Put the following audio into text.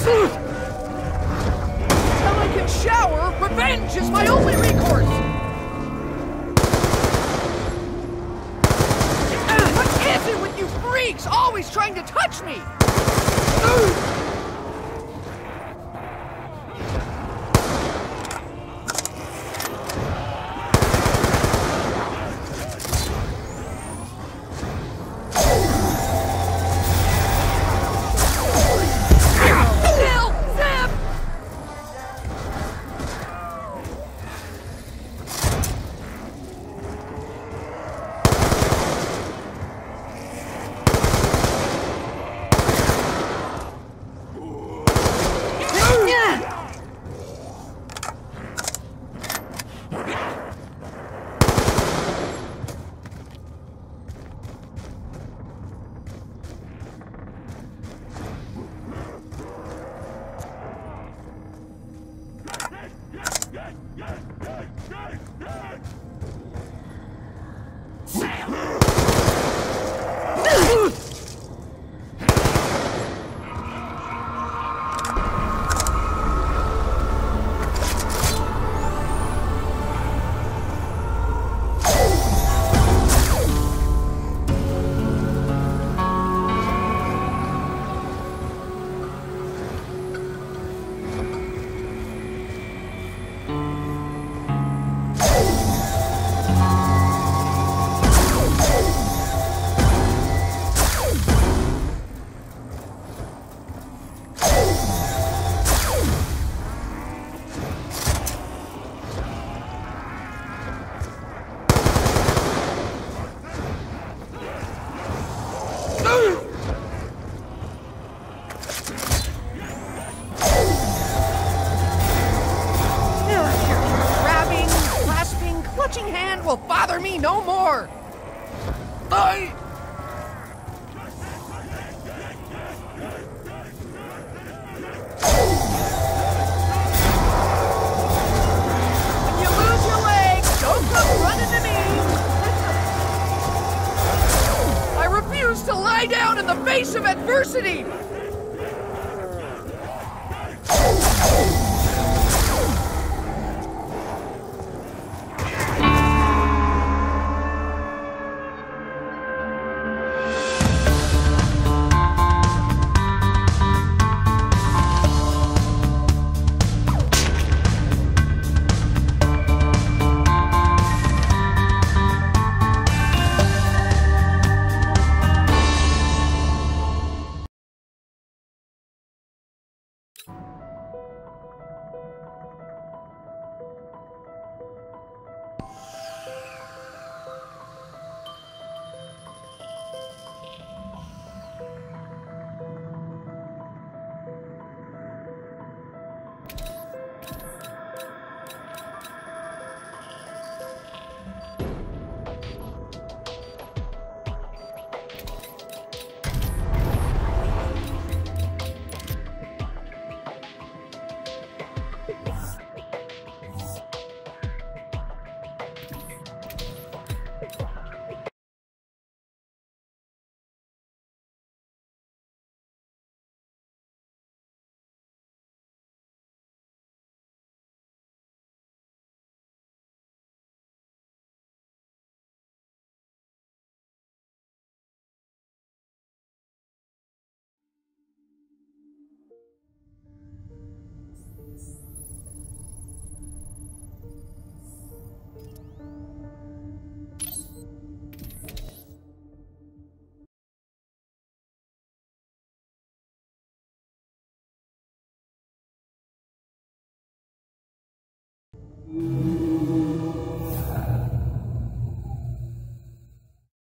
Until I can shower! Revenge is my only recourse! Ah, what is it with you freaks always trying to touch me? Clutching will bother me no more. I. I refuse to lie down in the face of adversity.